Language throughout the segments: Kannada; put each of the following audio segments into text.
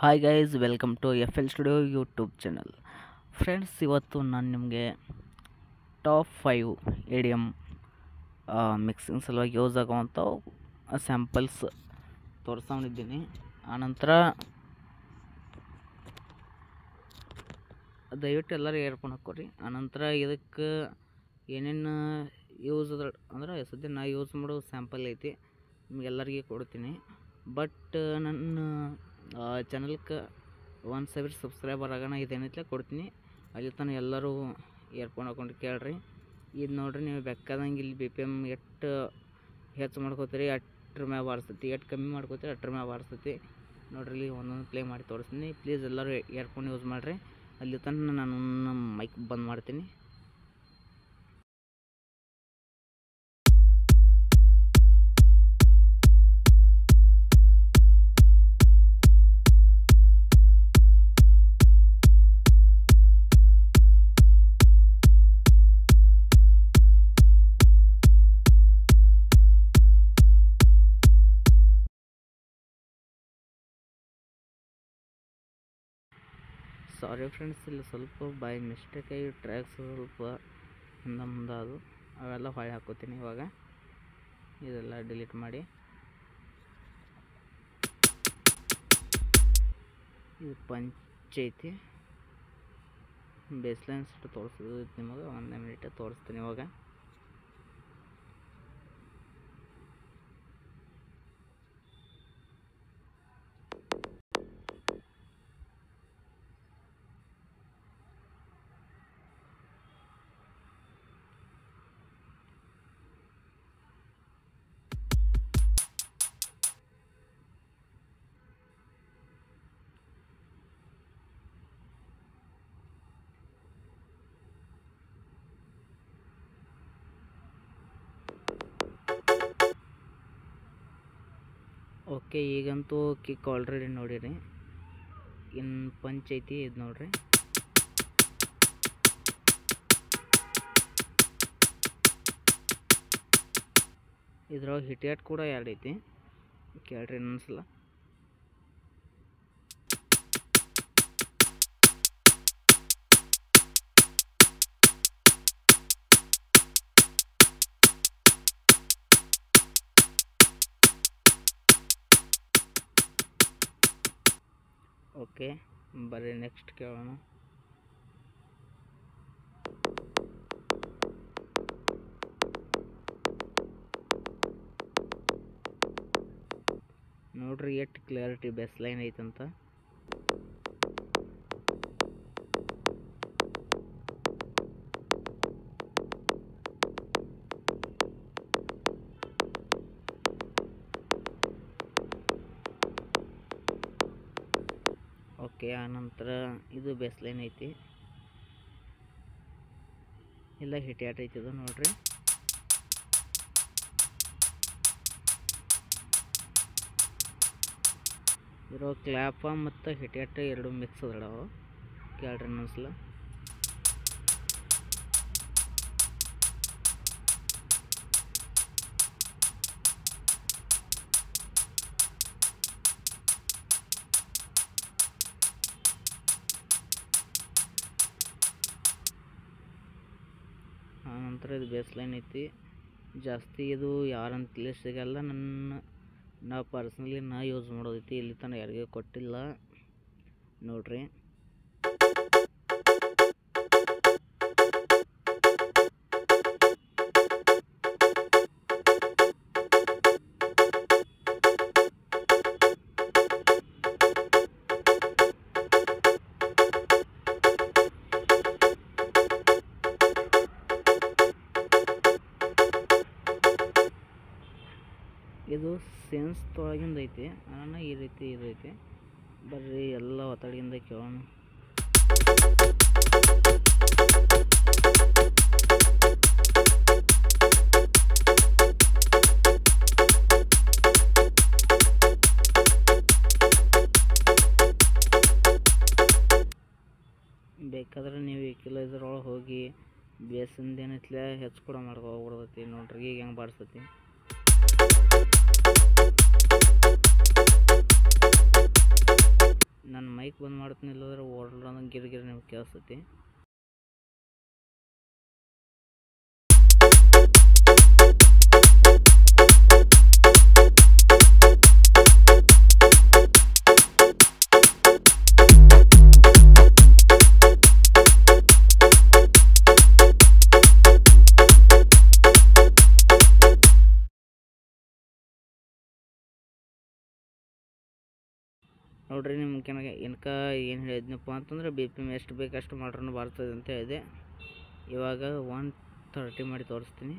Hi guys welcome to F L studio YouTube channel friends ಇವತ್ತು ನಾನು ನಿಮಗೆ top five E D M mixing ಸಲುವಾಗಿ ಯೂಸ್ ಆಗುವಂಥ ಸ್ಯಾಂಪಲ್ಸ್ ತೋರಿಸ್ಕೊಂಡಿದ್ದೀನಿ. ಆನಂತರ ದಯವಿಟ್ಟು ಎಲ್ಲರೂ ಇಯರ್ಫೋನ್ ಹಾಕೋರಿ ಆನಂತರ ಇದಕ್ಕೆ ಏನೇನು ಯೂಸ್ ಅದ ಅಂದ್ರೆ ಸದ್ಯ ನಾ ಯೂಸ್ ಮಾಡೋ ಸ್ಯಾಂಪಲ್ ಐತಿ, ನಿಮ್ಗೆಲ್ಲರಿಗೆ ಕೊಡ್ತೀನಿ. ಬಟ್ ನನ್ನ ಚಾನಲ್ಗೆ ಒಂದು ಸಾವಿರ ಸಬ್ಸ್ಕ್ರೈಬರ್ ಆಗೋಣ ಇದೇನೈತೆ ಕೊಡ್ತೀನಿ. ಅಲ್ಲಿ ತನಕ ಎಲ್ಲರೂ ಇಯರ್ಫೋನ್ ಹಾಕೊಂಡು ಕೇಳ್ರಿ. ಇದು ನೋಡ್ರಿ, ನೀವು ಬೆಕ್ಕದಂಗೆ ಇಲ್ಲಿ ಬಿ ಪಿ ಎಂ ಎಷ್ಟು ಹೆಚ್ಚು ಮಾಡ್ಕೋತೀರಿ, ಅಟ್ರ ಮ್ಯಾಗ ಬಾರಿಸ್ತೈತಿ. ಎಷ್ಟು ಕಮ್ಮಿ ಮಾಡ್ಕೋತೀರಿ, ಅಟ್ರ ಮ್ಯಾಗ ಬಾರಿಸ್ತೈತಿ. ನೋಡ್ರಿ, ಇಲ್ಲಿ ಒಂದೊಂದು ಪ್ಲೇ ಮಾಡಿ ತೋರಿಸ್ತೀನಿ. ಪ್ಲೀಸ್ ಎಲ್ಲರೂ ಇಯರ್ಫೋನ್ ಯೂಸ್ ಮಾಡಿರಿ. ಅಲ್ಲಿ ತನಕ ನಾನು ಮೈಕ್ ಬಂದ್ ಮಾಡ್ತೀನಿ. ಸಾರಿ ಫ್ರೆಂಡ್ಸ್ ಇಲ್ಲಿ ಸ್ವಲ್ಪ ಬೈ ಮಿಸ್ಟೇಕಾಗಿ ಟ್ರ್ಯಾಕ್ಸ್ ಸ್ವಲ್ಪ ಮುಂದೆ ಅದು ಅವೆಲ್ಲ ಹೊಳೆ ಹಾಕೋತೀನಿ ಇವಾಗ. ಇದೆಲ್ಲ ಡಿಲೀಟ್ ಮಾಡಿ. ಇದು ಪಂಚ್ ಐತಿ. ಬೇಸ್ಲೈನ್ ಸೆಟ್ ತೋರಿಸೋದು ನಿಮಗೆ, ಒಂದೇ ಮಿನಿಟ್ ತೋರಿಸ್ತೀನಿ ಇವಾಗ. ಓಕೆ, ಈಗಂತೂ ಕಿಕ್ ಆಲ್ರೆಡಿ ನೋಡಿರಿ. ಇನ್ನು ಪಂಚ್ ಐತಿ ಇದು ನೋಡ್ರಿ. ಇದ್ರೊಳಗೆ ಹಿಟಿಯಾಟ್ ಕೂಡ ಎರಡು ಐತಿ. ಕೇಳ್ರಿ ಇನ್ನೊಂದ್ಸಲ. ಓಕೆ ಬರ್ರಿ ನೆಕ್ಸ್ಟ್ ಕೇಳೋಣ. ನೋಡ್ರಿ ಎಷ್ಟು ಕ್ಲಿಯರಿಟಿ ಬೆಸ್ಟ್ ಲೈನ್ ಐತಂತ. ಓಕೆ ಆನಂತರ ಇದು ಬೇಸ್ ಲೈನ್ ಐತಿ. ಇಲ್ಲ ಹಿಟ್ಯಾಟ್ ಐತಿ ಇದು ನೋಡ್ರಿ. ಇರೋ ಕ್ಲ್ಯಾಪ ಮತ್ತು ಹಿಟ್ಯಾಟ ಎರಡು ಮಿಕ್ಸ್ ಅದಾವು. ಕೇಳ್ರಿ ಇನ್ನೊಂದ್ಸಲ. ಬೇಸ್ ಲೈನ್ ಐತಿ. ಜಾಸ್ತಿ ಇದು ಯಾರಂತ ತಿಳಿ ಸಿಗಲ್ಲ. ನನ್ನ, ನಾ ಪರ್ಸ್ನಲಿ ನಾ ಯೂಸ್ ಮಾಡೋದೈತಿ. ಇಲ್ಲಿ ತನಕ ಯಾರಿಗೂ ಕೊಟ್ಟಿಲ್ಲ. ನೋಡ್ರಿ. ಇದು ಸೆನ್ಸ್ ತೊಳಗಿಂದ ಐತಿ. ಅಣ್ಣ ಈ ರೀತಿ ಇದೈತಿ ಬರ್ರಿ ಎಲ್ಲ ಒತ್ತಡಿಂದ ಕೇಳೋಣ. ಬೇಕಾದ್ರೆ ನೀವು ಈಕ್ವಲೈಸರ್ ಒಳಗೆ ಹೋಗಿ ಬೇಸಿಂದ ಏನೈತ್ಲೆ ಹೆಚ್ಚು ಕೂಡ ಮಾಡ್ಕೊ ಹೋಗ್ಬಿಡ್ತೈತಿ. ನೋಡ್ರಿ ಈಗ ಹೆಂಗೆ ನನ್ನ ಮೈಕ್ ಬಂದ್ ಮಾಡ್ತೀನಿ ಇಲ್ಲಂದ್ರೆ ಓಡಾಡೋದು ಗಿರ್ ಗಿರ್ ನಿಮ್ಗೆ ಕೇಳಿಸ್ತೈತಿ ನೋಡ್ರಿ ನಿಮ್ಮ ಕೆನಗೆ ಇನ್ಕ ಏನು ಹೇಳಿದ್ನಪ್ಪ ಅಂತಂದ್ರೆ ಬಿ ಪಿ ಎಂ ಎಷ್ಟು ಬೇಕು ಅಷ್ಟು ಮಾಡ್ರೂ ಬರ್ತದೆ ಅಂತ ಹೇಳಿದೆ. ಇವಾಗ ಒನ್ ತರ್ಟಿ ಮಾಡಿ ತೋರಿಸ್ತೀನಿ.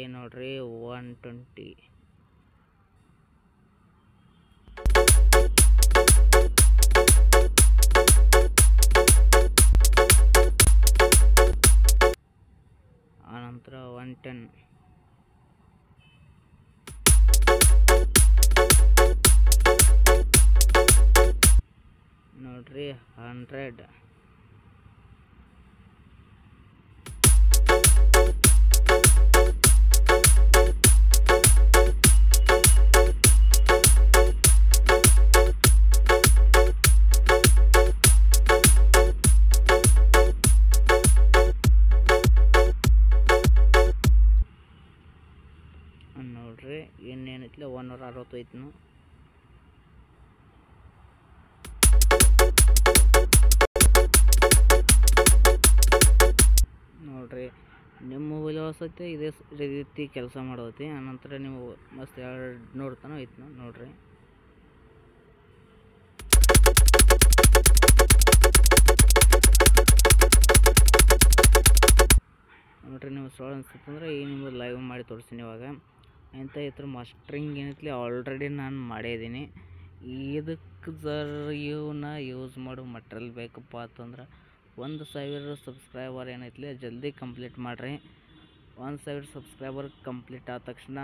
ಏನು ನೋಡ್ರಿ, ಒನ್ ಟ್ವೆಂಟಿ. ಟೆನ್ ನೋಡ್ರಿ ಹಂಡ್ರೆಡ್ ನೂರ ನೋಡ್ರಿ, ನಿಮ್ಮ ಮೊಬೈಲ್ ಹೊಸತಿ ಇದೇ ರೀತಿ ಕೆಲಸ ಮಾಡೋತಿ, ಆನಂತರ ನೀವು ಮಸ್ತ್ ಎರಡು ನೂರು ತನಕ ಐತೆ ನೋಡ್ರಿ. ನೋಡ್ರಿ ನೀವು ಸೋಳ ಅನ್ಸುತ್ತಂದ್ರೆ ಈ ನಿಮ್ಗೆ ಲೈವ್ ಮಾಡಿ ತೋರಿಸ್ತೀನಿ ಇವಾಗ. ಎಂತ ಇದ್ರ ಮಸ್ಟ್ರಿಂಗ್ ಏನೈತಿ ಆಲ್ರೆಡಿ ನಾನು ಮಾಡಿದ್ದೀನಿ ಇದಕ್ಕೆ ಜರ್ ಇವನ್ನ ಯೂಸ್ ಮಾಡೋ ಮಟ್ರಿಯಲ್ ಬೇಕಪ್ಪ ಅಂತಂದ್ರೆ, ಒಂದು ಸಾವಿರ ಸಬ್ಸ್ಕ್ರೈಬರ್ ಏನೈತಿ ಜಲ್ದಿ ಕಂಪ್ಲೀಟ್ ಮಾಡಿರಿ. ಒಂದು ಸಾವಿರ ಸಬ್ಸ್ಕ್ರೈಬರ್ ಕಂಪ್ಲೀಟ್ ಆದ ತಕ್ಷಣ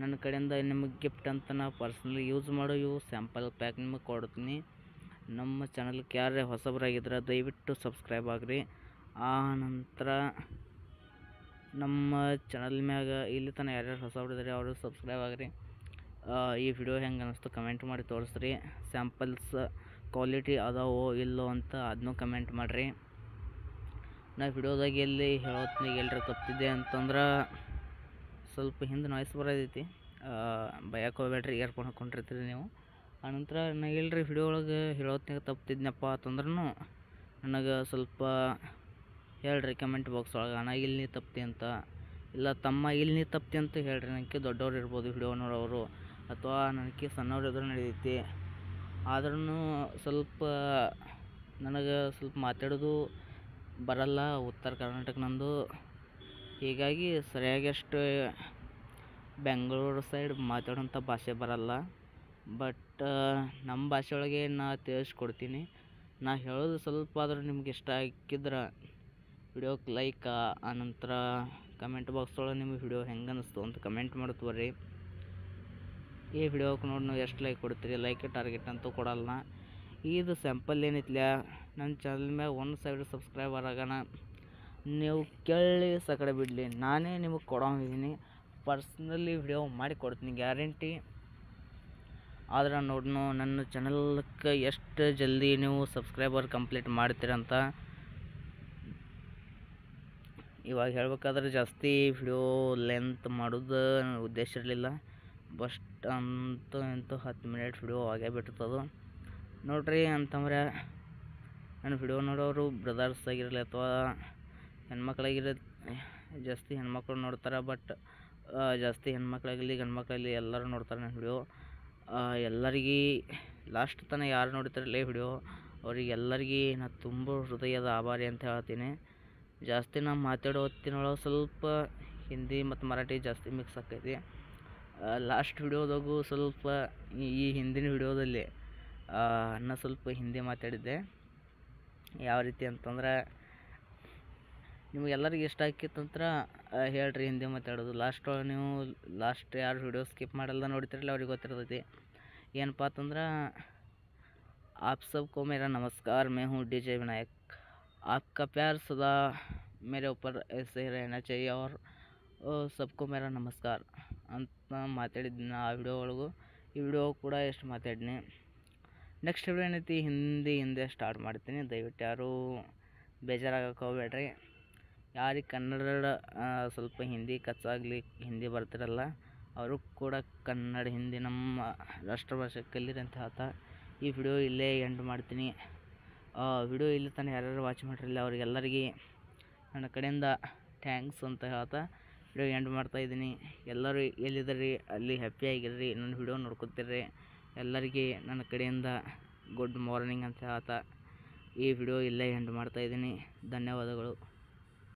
ನನ್ನ ಕಡೆಯಿಂದ ನಿಮಗೆ ಗಿಫ್ಟ್ ಅಂತ ನಾ ಪರ್ಸ್ನಲಿ ಯೂಸ್ ಮಾಡೋ ಇವು ಸ್ಯಾಂಪಲ್ ಪ್ಯಾಕ್ ನಿಮಗೆ ಕೊಡ್ತೀನಿ. ನಮ್ಮ ಚಾನಲ್ಗೆ ಯಾರೇ ಹೊಸಬರಾಗಿದ್ರೆ ದಯವಿಟ್ಟು ಸಬ್ಸ್ಕ್ರೈಬ್ ಆಗಿರಿ. ಆ ನಂತರ ನಮ್ಮ ಚಾನಲ್ ಮ್ಯಾಗ ಇಲ್ಲಿ ತನಕ ಯಾರ್ಯಾರು ಹೊಸಬ್ರಿದ್ದಾರೆ ಅವರು ಸಬ್ಸ್ಕ್ರೈಬ್ ಆಗಿರಿ. ಆ, ಈ ವಿಡಿಯೋ ಹೆಂಗೆ ಅನ್ನಿಸ್ತು ಕಮೆಂಟ್ ಮಾಡಿ ತೋರಿಸ್ರಿ. ಸ್ಯಾಂಪಲ್ಸ್ ಕ್ವಾಲಿಟಿ ಅದಾವೋ ಇಲ್ಲೋ ಅಂತ ಅದನ್ನೂ ಕಮೆಂಟ್ ಮಾಡಿರಿ. ನಾ ವಿಡಿಯೋದಾಗ ಎಲ್ಲಿ ಹೇಳೋತ್ನಾಗ ಎಲ್ಲರ ತಪ್ಪಿದೆ ಅಂತಂದ್ರೆ ಸ್ವಲ್ಪ ಹಿಂದೆ ನಾಯ್ಸ್ ಬರೋದೈತಿ ಬಯಕ್ಕೆ ಹೋಗ್ಬೇಡ್ರಿ ಇಯರ್ಫೋನ್ ಹಾಕ್ಕೊಂಡಿರ್ತೀರಿ ನೀವು. ಆನಂತರ ನಾ ಎಲ್ರಿ ವಿಡಿಯೋ ಒಳಗೆ ಹೇಳೋತ್ನಾಗ ತಪ್ಪಿದ್ನಪ್ಪ ಅಂತಂದ್ರೂ ನನಗೆ ಸ್ವಲ್ಪ ಹೇಳ್ರಿ ಕಮೆಂಟ್ ಬಾಕ್ಸ್ ಒಳಗೆ, ಅಣ್ಣ, ಇಲ್ಲಿ ನೀ ತಪ್ತಿ ಅಂತ. ಇಲ್ಲ, ತಮ್ಮ, ಇಲ್ಲಿ ನೀ ತಪ್ತಿ ಅಂತ ಹೇಳ್ರಿ. ನನಗೆ ದೊಡ್ಡವ್ರು ಇರ್ಬೋದು ವಿಡಿಯೋ ನೋಡೋರು. ಅಥವಾ ನನಗೆ ಸಣ್ಣವ್ರು ಎದುರು ನಡೀತಿ ಆದ್ರೂ ಸ್ವಲ್ಪ ನನಗೆ ಸ್ವಲ್ಪ ಮಾತಾಡೋದು ಬರಲ್ಲ, ಉತ್ತರ ಕರ್ನಾಟಕ ನಂದು. ಹೀಗಾಗಿ ಸರಿಯಾಗಿ ಅಷ್ಟು ಬೆಂಗಳೂರು ಸೈಡ್ ಮಾತಾಡೋಂಥ ಭಾಷೆ ಬರಲ್ಲ. ಬಟ್ ನಮ್ಮ ಭಾಷೆ ಒಳಗೆ ನಾ ತಿಳಿಸ್ಕೊಡ್ತೀನಿ. ನಾ ಹೇಳೋದು ಸ್ವಲ್ಪ ಆದರೂ ನಿಮ್ಗೆ ಇಷ್ಟ ಆಗಿದ್ರೆ ವಿಡಿಯೋಕ್ಕೆ ಲೈಕ್ ಆನಂತರ ಕಮೆಂಟ್ ಬಾಕ್ಸ್ ಒಳಗೆ ನಿಮಗೆ ವಿಡಿಯೋ ಹೆಂಗೆ ಅನ್ನಿಸ್ತು ಅಂತ ಕಮೆಂಟ್ ಮಾಡ್ತು ಬರ್ರಿ. ಈ ವಿಡಿಯೋಕ್ಕೆ ನೋಡಿ ನಾವು ಎಷ್ಟು ಲೈಕ್ ಕೊಡ್ತೀರಿ ಲೈಕ್ ಟಾರ್ಗೆಟ್ ಅಂತೂ ಕೊಡಲ್ಲ. ಇದು ಸ್ಯಾಂಪಲ್ ಏನೈತಿಲ್ಲ ನನ್ನ ಚಾನಲ್ ಮ್ಯಾಗ ಒಂದು ಸಾವಿರ ಸಬ್ಸ್ಕ್ರೈಬರ್ ಆಗೋಣ. ನೀವು ಕೇಳಿ ಸಕಡೆ ಬಿಡಲಿ, ನಾನೇ ನಿಮಗೆ ಕೊಡೋಂಗಿದ್ದೀನಿ ಪರ್ಸ್ನಲಿ ವಿಡಿಯೋ ಮಾಡಿ ಕೊಡ್ತೀನಿ ಗ್ಯಾರಂಟಿ ಆದ್ರೆ ನೋಡ್ನು, ನನ್ನ ಚಾನಲ್ಗೆ ಎಷ್ಟು ಜಲ್ದಿ ನೀವು ಸಬ್ಸ್ಕ್ರೈಬರ್ ಕಂಪ್ಲೀಟ್ ಮಾಡ್ತೀರಂತ ಇವಾಗ ಹೇಳ್ಬೇಕಾದ್ರೆ ಜಾಸ್ತಿ ವಿಡಿಯೋ ಲೆಂತ್ ಮಾಡೋದು ಉದ್ದೇಶ ಇರಲಿಲ್ಲ. ಬಸ್ಟ್ ಅಂತೂ ಅಂತೂ ಹತ್ತು ಮಿನಿಟ್ ವಿಡಿಯೋ ಆಗೇ ಬಿಟ್ಟಿರ್ತದೆ ನೋಡ್ರಿ ಅಂತಂದ್ರೆ, ನನ್ನ ವಿಡಿಯೋ ನೋಡೋರು ಬ್ರದರ್ಸ್ ಆಗಿರಲಿ ಅಥವಾ ಹೆಣ್ಮಕ್ಳಾಗಿರ ಜಾಸ್ತಿ ಹೆಣ್ಮಕ್ಳು ನೋಡ್ತಾರೆ ಬಟ್ ಜಾಸ್ತಿ ಹೆಣ್ಮಕ್ಳಾಗಲಿ, ಗಂಡ್ಮಕ್ಳಾಗಲಿ ಎಲ್ಲರೂ ನೋಡ್ತಾರೆ ನನ್ನ ವಿಡಿಯೋ ಎಲ್ಲರಿಗೆ ಲಾಸ್ಟ್ ತನಕ ಯಾರು ನೋಡ್ತಾರಲ್ಲ ವಿಡಿಯೋ ಅವ್ರಿಗೆಲ್ಲರಿಗೆ ನಾನು ತುಂಬ ಹೃದಯದ ಆಭಾರಿ ಅಂತ ಹೇಳ್ತೀನಿ. ಜಾಸ್ತಿ ನಾ ಮಾತಾಡೋ ಹೊತ್ತಿನೊಳಗೆ ಸ್ವಲ್ಪ ಹಿಂದಿ ಮತ್ತು ಮರಾಠಿ ಜಾಸ್ತಿ ಮಿಕ್ಸ್ ಆಕೈತಿ ಲಾಸ್ಟ್ ವಿಡಿಯೋದಾಗೂ ಸ್ವಲ್ಪ ಈ- ಈ ಹಿಂದಿನ ವಿಡಿಯೋದಲ್ಲಿ ನಾ ಸ್ವಲ್ಪ ಹಿಂದಿ ಮಾತಾಡಿದ್ದೆ ಯಾವ ರೀತಿ ಅಂತಂದ್ರೆ ನಿಮಗೆಲ್ಲರಿಗೆ ಇಷ್ಟ ಆಕಿತ್ತಂತ್ರ ಹೇಳ್ರಿ ಹಿಂದಿ ಮಾತಾಡೋದು ಲಾಸ್ಟ್ ನೀವು ಲಾಸ್ಟ್ ಯಾರು ವಿಡಿಯೋ ಸ್ಕಿಪ್ ಮಾಡಲ್ಲ ನೋಡ್ತಿರಲ್ಲ ಅವ್ರಿಗೆ ಗೊತ್ತಿರ್ತೈತಿ ಏನಪ್ಪ ಅಂತಂದ್ರೆ आप सबको मेरा नमस्कार मैं हूँ डीजे विनायक आपका प्यार सदा मेरे ऊपर ऐसे ही रहना चाहिए और ಸಬ್ಕೋ ಮೇರಾ ನಮಸ್ಕಾರ ಅಂತ ಮಾತಾಡಿದ್ದೀನಿ ಆ ವಿಡಿಯೋ ಒಳಗೂ ಈ ವಿಡಿಯೋ ಕೂಡ ಎಷ್ಟು ಮಾತಾಡಿನಿ ನೆಕ್ಸ್ಟ್ ವಿಡಿಯೋ ಏನೈತಿ ಹಿಂದಿ ಹಿಂದೆ ಸ್ಟಾರ್ಟ್ ಮಾಡ್ತೀನಿ ದಯವಿಟ್ಟು ಯಾರೂ ಬೇಜಾರಾಗಕ್ಕೆ ಹೋಗ್ಬೇಡ್ರಿ ಯಾರಿಗೆ ಕನ್ನಡ ಆ, ಸ್ವಲ್ಪ ಹಿಂದಿ ಕಚ್ಚಾಗಲಿ ಹಿಂದಿ ಬರ್ತಿರಲ್ಲ ಅವರು ಕೂಡ ಕನ್ನಡ ಹಿಂದಿ ನಮ್ಮ ರಾಷ್ಟ್ರಭಾಷೆ ಕಲೀರಿ ಅಂತ ಹೇಳ್ತಾ ಈ ವಿಡಿಯೋ ಇಲ್ಲೇ ಎಂಡ್ ಮಾಡ್ತೀನಿ ವಿಡಿಯೋ ಇಲ್ಲಿ ತಾನೇ ಯಾರ್ಯಾರು ವಾಚ್ ಮಾಡಿರಲಿಲ್ಲ ಅವ್ರಿಗೆಲ್ಲರಿಗೆ ನನ್ನ ಕಡೆಯಿಂದ ಥ್ಯಾಂಕ್ಸ್ ಅಂತ ಹೇಳ್ತಾ ವಿಡಿಯೋ ಎಂಡ್ ಮಾಡ್ತಾ ಇದ್ದೀನಿ. ಎಲ್ಲರೂ ಎಲ್ಲಿದ್ದೀರಿ? ಅಲ್ಲಿ ಹ್ಯಾಪಿಯಾಗಿರ್ರಿ ನನ್ನ ವಿಡಿಯೋ ನೋಡ್ಕೊತಿರ್ರಿ ಎಲ್ಲರಿಗೆ ನನ್ನ ಕಡೆಯಿಂದ ಗುಡ್ ಮಾರ್ನಿಂಗ್ ಅಂತ ಹೇಳ್ತಾ ಈ ವಿಡಿಯೋ ಇಲ್ಲೇ ಎಂಡ್ ಮಾಡ್ತಾ ಇದ್ದೀನಿ. ಧನ್ಯವಾದಗಳು.